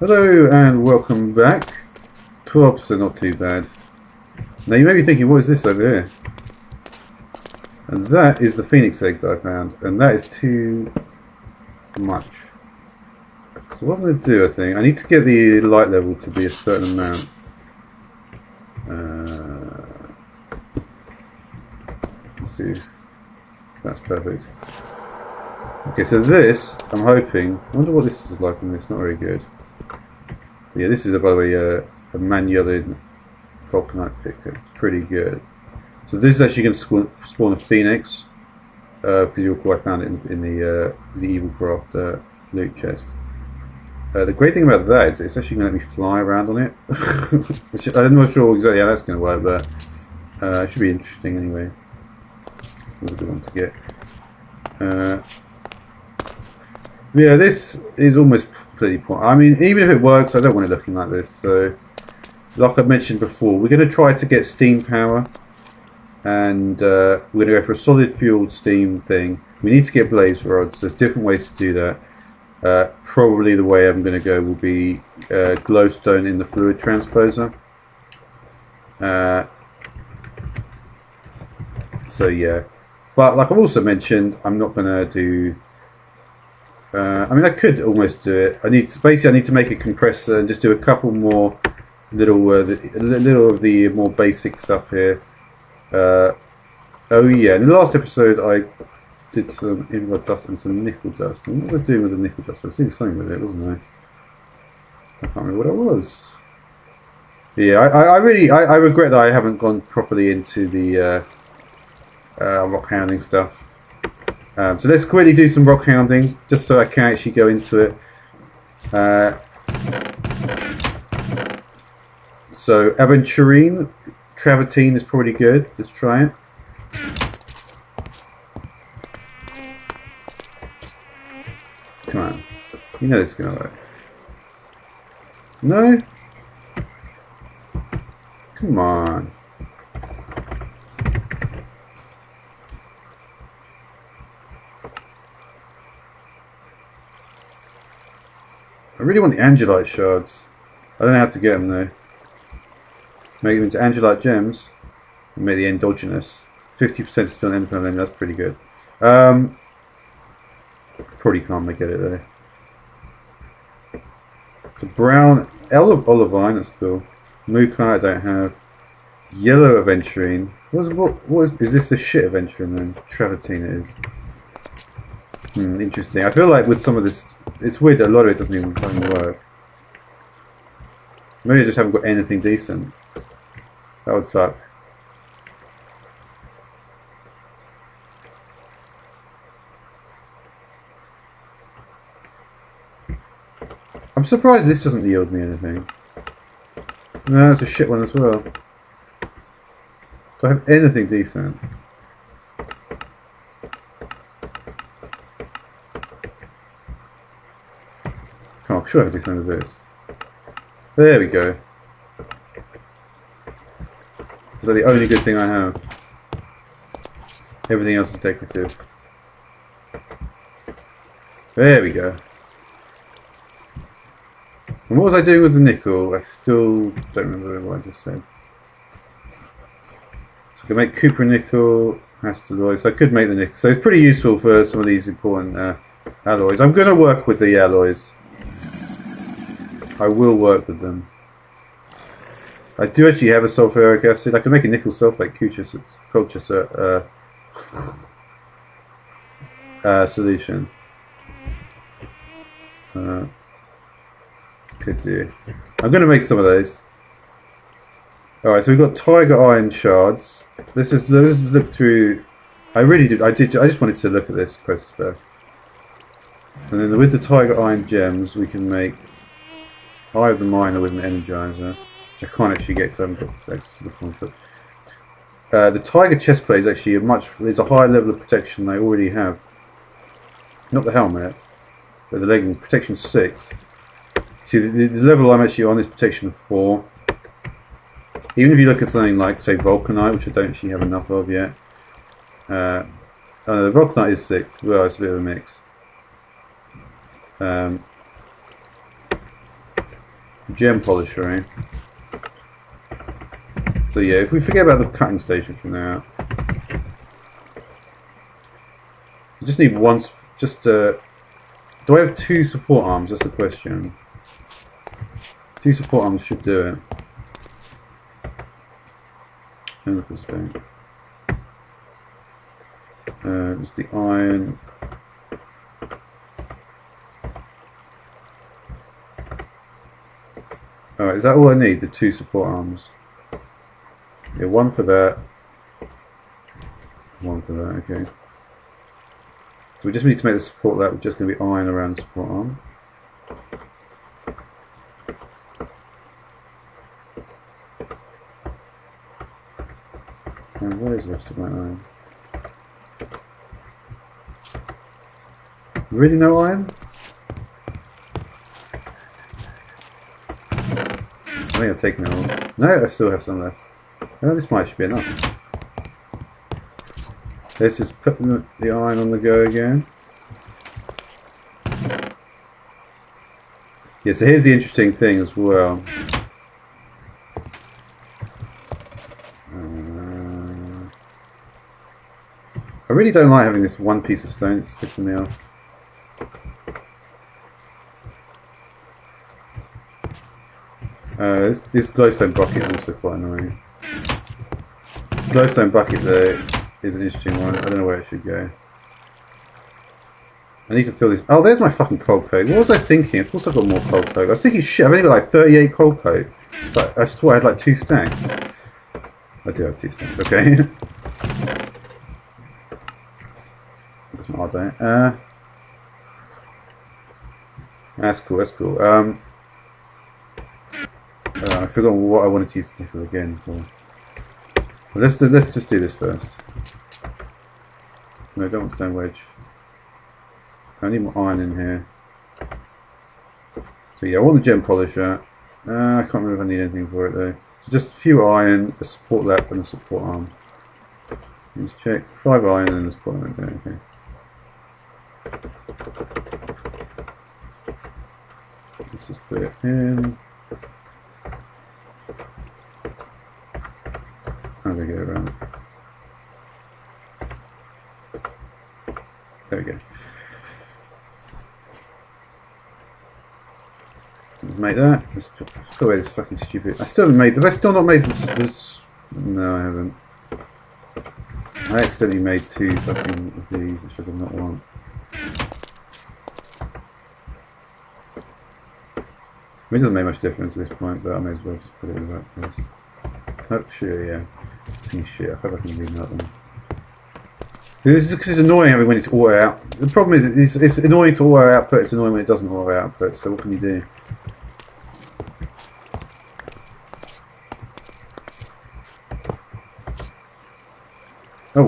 Hello and welcome back. 12% not too bad. Now you may be thinking, what is this over here? And that is the phoenix egg that I found, and that is too much. So what I'm going to do, I think, I need to get the light level to be a certain amount. Uh, let's see. That's perfect. Okay, so this, I'm hoping, I wonder what this is like in this, not very good. Yeah, this is, by the way, a, a Manyullyn Vulcanite pick. Pretty good. So this is actually going to spawn, spawn a Phoenix, because uh, you I found it in, in the uh, the Evil Craft uh, loot chest. Uh, the great thing about that is it's actually going to let me fly around on it, which I'm not sure exactly how that's going to work, but uh, it should be interesting anyway. What a good one to get. Uh, yeah, this is almost completely point. I mean, even if it works, I don't want it looking like this. So, like I mentioned before, we're going to try to get steam power, and uh, we're going to go for a solid fueled steam thing. We need to get blaze rods. There's different ways to do that. Uh, probably the way I'm going to go will be uh, glowstone in the fluid transposer. Uh, so yeah, but like I've also mentioned, I'm not going to do. Uh, I mean, I could almost do it. I need to, basically I need to make a compressor and just do a couple more little uh, the, little of the more basic stuff here. Uh, oh yeah, in the last episode I did some infrared dust and some nickel dust. And what was I doing with the nickel dust? I was doing something with it, wasn't I? I can't remember what it was. Yeah, I, I really I, I regret that I haven't gone properly into the uh, uh, rock hounding stuff. Um, so let's quickly do some rock hounding, just so I can actually go into it. Uh, so Aventurine, Travertine is probably good. Let's try it. Come on. You know this is to work. No? Come on. I really want the Angelite shards. I don't know how to get them though. Make them into Angelite gems and make the endogenous. 50% still independent, that's pretty good. Um, probably can't make it there. The brown Olive Olivine, that's cool. Muka, I don't have. Yellow Aventurine. What is, what, what is, is this the shit Aventurine then? Travertine it is. Hmm, interesting. I feel like with some of this it's weird that a lot of it doesn't even fucking work. Maybe I just haven't got anything decent. That would suck. I'm surprised this doesn't yield me anything. No, it's a shit one as well. Do I have anything decent? Oh, sure I can do something with this. There we go. Is that the only good thing I have? Everything else is decorative. There we go. And what was I doing with the nickel? I still don't remember what I just said. So I can make copper nickel. So I could make the nickel. So it's pretty useful for some of these important uh, alloys. I'm going to work with the alloys. I will work with them. I do actually have a sulfuric acid. I can make a nickel sulfate culture, uh, uh, solution. Uh, could do. I'm going to make some of those. Alright, so we've got tiger iron shards. Let's just, let's just look through. I really did. I did. I just wanted to look at this first. And then with the tiger iron gems, we can make I have the miner with an energizer, which I can't actually get because I haven't got access to the conflict. Uh, the Tiger chest plate is actually a much there's a higher level of protection they already have. Not the helmet, but the leggings. Protection six. See, the, the level I'm actually on is protection four. Even if you look at something like, say, Vulcanite, which I don't actually have enough of yet. Uh, uh, Vulcanite is six. Well, it's a bit of a mix. Um, gem polisher. Eh? So yeah, if we forget about the cutting station for now, I just need one. Just uh, do I have two support arms? That's the question. Two support arms should do it. Look at this uh, just the iron. Is that all I need? The two support arms? Yeah, one for that. One for that, okay. So we just need to make the support that, we're just going to be iron around the support arm. And where is the rest of my iron? Really no iron? I think I've taken it all. No, I still have some left. Oh, this might should be enough. Let's just put the, the iron on the go again. Yeah, so here's the interesting thing as well. Uh, I really don't like having this one piece of stone, it's pissing me off. Uh, this, this glowstone bucket is also quite annoying. Glowstone bucket there is an interesting one. I don't know where it should go. I need to fill this. Oh, there's my fucking coal coke. What was I thinking? Of course I've got more coal coke. I was thinking, shit, I've only got like 38 coal coke. But I swore I had like two stacks. I do have two stacks, okay. That's not odd, uh, That's cool, that's cool. Um, I forgot what I wanted to use the differ again for. Well, let's let's just do this first. No, I don't want stone wedge. I need more iron in here. So yeah, I want the gem polisher. Uh, I can't remember if I need anything for it though. So just a few iron, a support lap and a support arm. Let's check. Five iron and a support arm. Okay. Let's just put it in. How do I get around? There we go. Make that. Away this fucking stupid. I still haven't made. Have I still not made this? this? No, I haven't. I accidentally made two fucking of these, which I did not want. I mean, it doesn't make much difference at this point, but I may as well just put it in the right place. Oh, sure, yeah. Team shit. I hope I can read that one. It's, it's annoying having when it's auto out. The problem is it's, it's annoying to auto output. It's annoying when it doesn't auto output. So what can you do?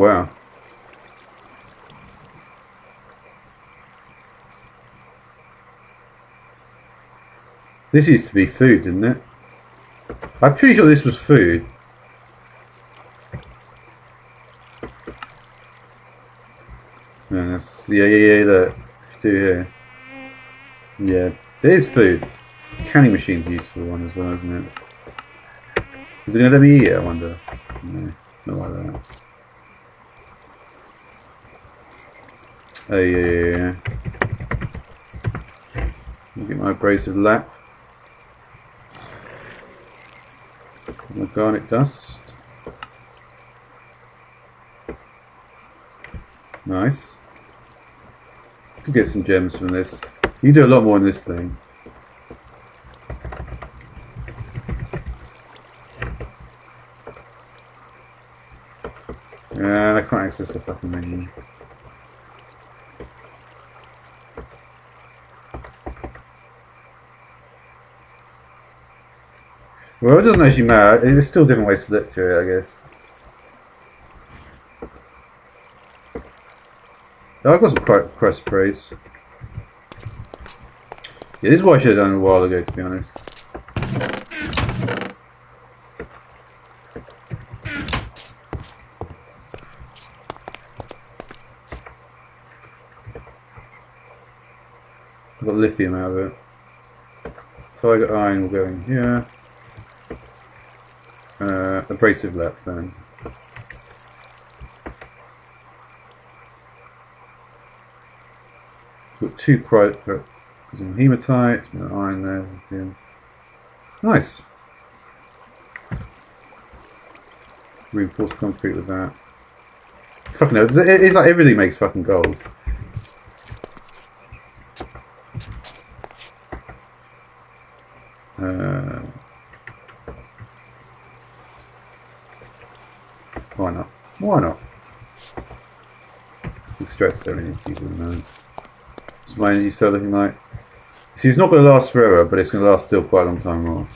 Wow. This used to be food, didn't it? I'm pretty sure this was food. Yeah, yeah, yeah, look. Do here. Yeah, there's food. Canning machine's a useful one as well, isn't it? Is it going to let me eat it, I wonder? No, not like that. Oh, yeah, yeah, yeah. Get my abrasive lap. My garnet dust. Nice. Could get some gems from this. You do a lot more in this thing. Yeah, I can't access the fucking menu. Well, it doesn't actually matter. There's still different ways to look through it, I guess. Oh, I've got some crest sprays. Yeah, this is what I should have done a while ago, to be honest. I've got lithium out of it. Tiger iron will go in here. Uh, abrasive lap then. Got two cry some hematite, some iron there. Yeah. Nice. Reinforced concrete with that. Fucking hell, it's like everything makes fucking gold. Uh, why not? Why not? Extract everything use it What's my energy still looking like? See, it's not going to last forever, but it's going to last still quite a long time more.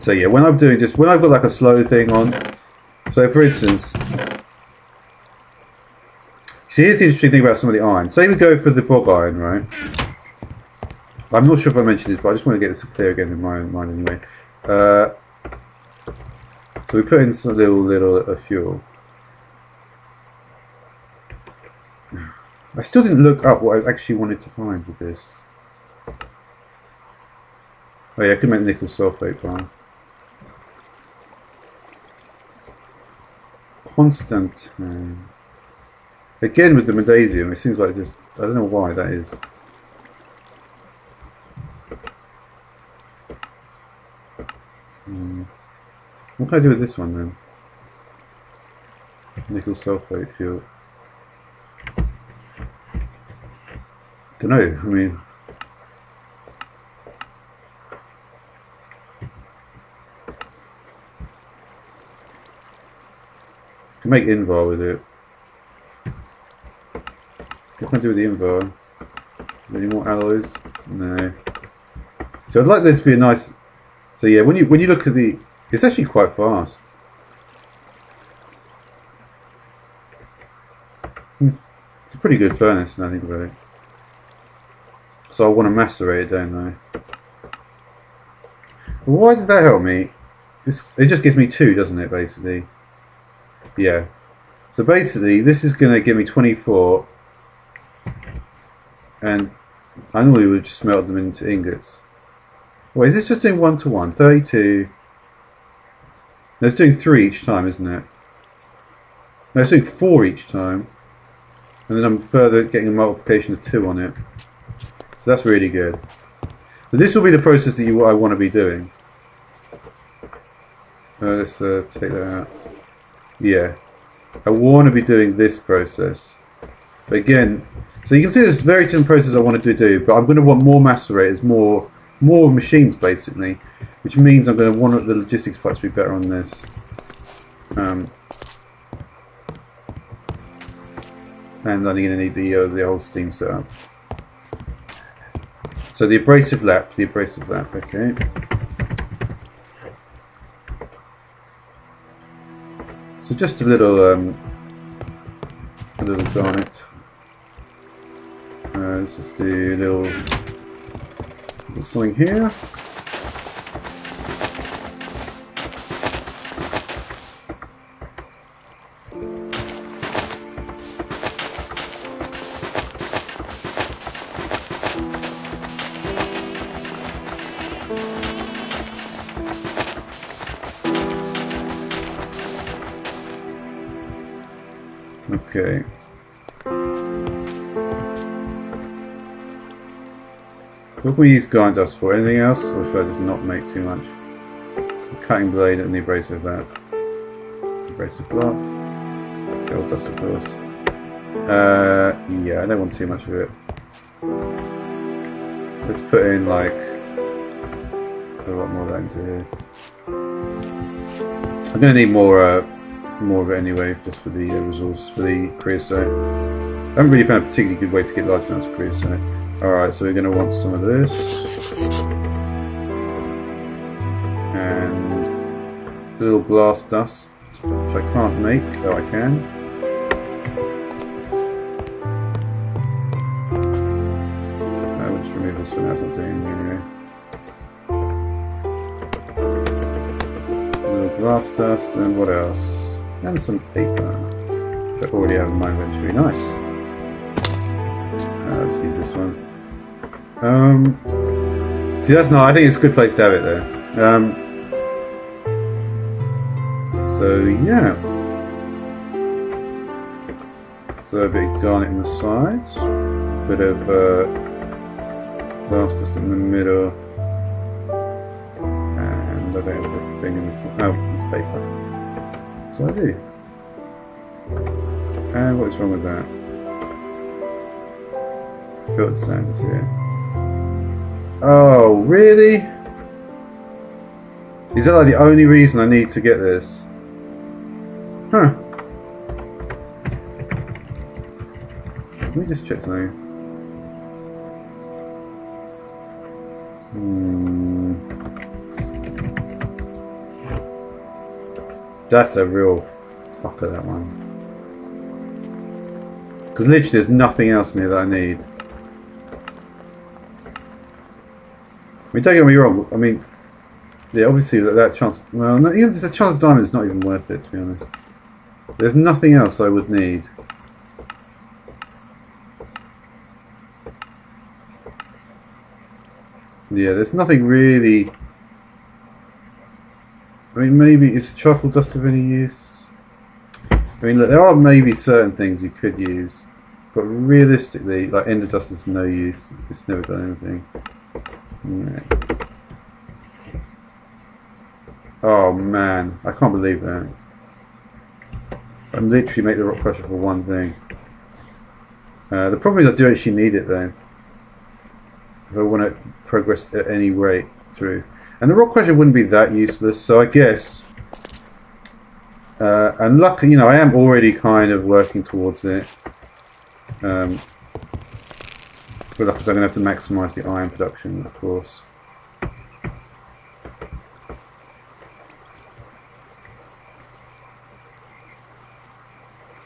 So yeah, when I'm doing just when I've got like a slow thing on, so for instance, see here's the interesting thing about some of the iron. Say we go for the bog iron, right? I'm not sure if I mentioned this, but I just want to get this clear again in my mind anyway. Uh, so we put in some little little uh, fuel. I still didn't look up what I actually wanted to find with this. Oh yeah, I could make nickel sulfate bar. constant. Um, again with the Mendasium, it seems like just, I don't know why that is. Hmm. What can I do with this one then? Nickel sulfate fuel. Don't know, I mean, can make Invar with it. What can I do with the Invar? Any more alloys? No. So I'd like there to be a nice. So yeah, when you when you look at the, it's actually quite fast. Hmm. It's a pretty good furnace now I think about it. So I want to macerate it, don't I? Why does that help me? This, it just gives me two, doesn't it, basically? Yeah. So basically, this is going to give me 24. And I normally would just smelt them into ingots. Wait, is this just doing one to one? 32. No, it's doing three each time, isn't it? No, it's doing four each time. And then I'm further getting a multiplication of two on it. So that's really good. So this will be the process that you I want to be doing. Uh, let's uh, take that out. Yeah. I want to be doing this process. But again, so you can see there's very different process I wanted to do, but I'm going to want more macerators, more more machines basically, which means I'm going to want the logistics parts to be better on this. Um, and I'm going to need the uh, the whole steam setup. So the abrasive lap, the abrasive lap, okay. So just a little, um, a little garnet. Uh, let's just do a little something here. Okay. Can we use guide dust for? Anything else? Or should I just not make too much? The cutting blade and the abrasive that. Abrasive block. Gold dust of course. Uh, yeah, I don't want too much of it. Let's put in like a lot more of that into here. I'm gonna need more uh, more of it anyway, just for the uh, resource, for the creosote. I haven't really found a particularly good way to get large amounts of creosote. Alright, so we're going to want some of this. And little glass dust, which I can't make, though I can. I will just remove this for now, I'm doing anyway. Little glass dust, and what else? and some paper, which I already have in my inventory. Nice. Uh, I'll just use this one. Um, see, that's not. I think it's a good place to have it there. Um, so yeah. So a bit of garnet in the sides, bit of uh, glass just in the middle, and I don't have a thing in the oh, it's paper. So I do. And what's wrong with that? Filtered sand is here. Oh, really? Is that like the only reason I need to get this? Huh. Let me just check something. Hmm. That's a real fucker, that one. Because literally there's nothing else in here that I need. Mean, don't get me wrong, I mean, yeah, obviously that, that chance, well, no, even the chance of diamond is not even worth it, to be honest. There's nothing else I would need. Yeah, there's nothing really. I mean, maybe is charcoal dust of any use? I mean, look, there are maybe certain things you could use, but realistically, like ender dust is no use. It's never done anything. Oh man, I can't believe that. I literally make the rock crusher for one thing. Uh, the problem is I do actually need it though. If I want to progress at any rate through. And the rock crusher wouldn't be that useless, so I guess... Uh, and luckily, you know, I am already kind of working towards it. Um, but like I said, I'm going to have to maximise the iron production, of course.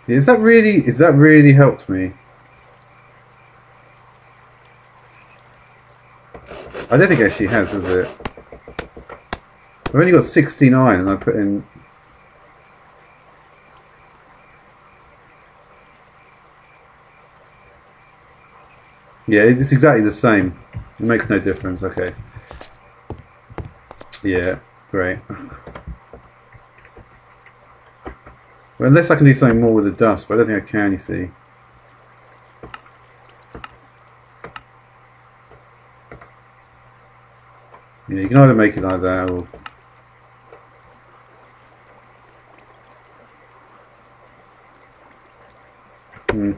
Is that really, is that really helped me? I don't think it actually has, has it? I've only got 69 and I put in... Yeah, it's exactly the same. It makes no difference, okay. Yeah, great. Well, unless I can do something more with the dust, but I don't think I can, you see. Yeah, you can either make it like that or... Hmm.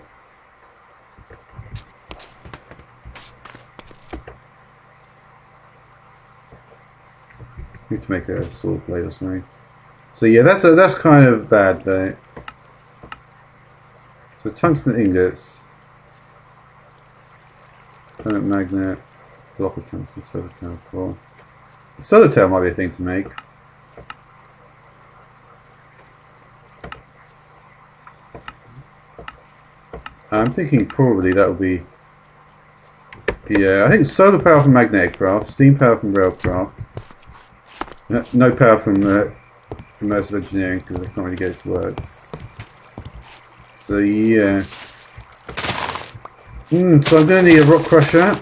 Need to make a sword blade or something. So yeah, that's a, that's kind of bad though. So tungsten ingots, permanent magnet, block of tungsten solar tail core. The solar tail might be a thing to make. I'm thinking probably that will be yeah, uh, I think solar power from Magneticraft, steam power from railcraft, no, no power from uh, immersive engineering because I can't really get it to work. So yeah. Mm, so I'm going to need a rock crusher.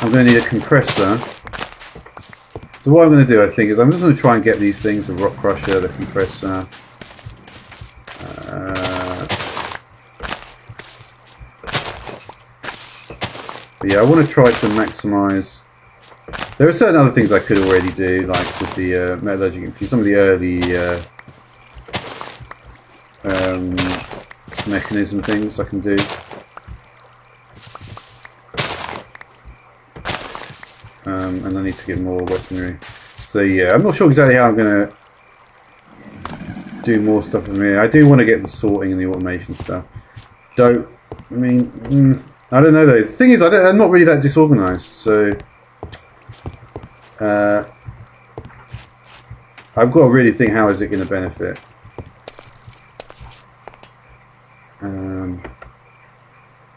I'm going to need a compressor. So what I'm going to do, I think, is I'm just going to try and get these things, the rock crusher, the compressor. Uh, yeah, I want to try to maximise there are certain other things I could already do, like with the uh, metallurgic infuse, some of the early uh, um, Mekanism things I can do. Um, and I need to get more weaponry. So yeah, I'm not sure exactly how I'm going to do more stuff from here. I do want to get the sorting and the automation stuff. Don't, I mean, mm, I don't know though. The thing is, I am not really that disorganized, so uh, I've got to really think how is it going to benefit. Um,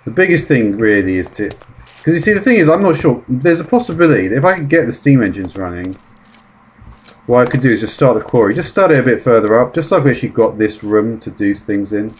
the biggest thing really is to because you see the thing is I'm not sure there's a possibility that if I could get the steam engines running what I could do is just start the quarry just start it a bit further up just so I've actually got this room to do things in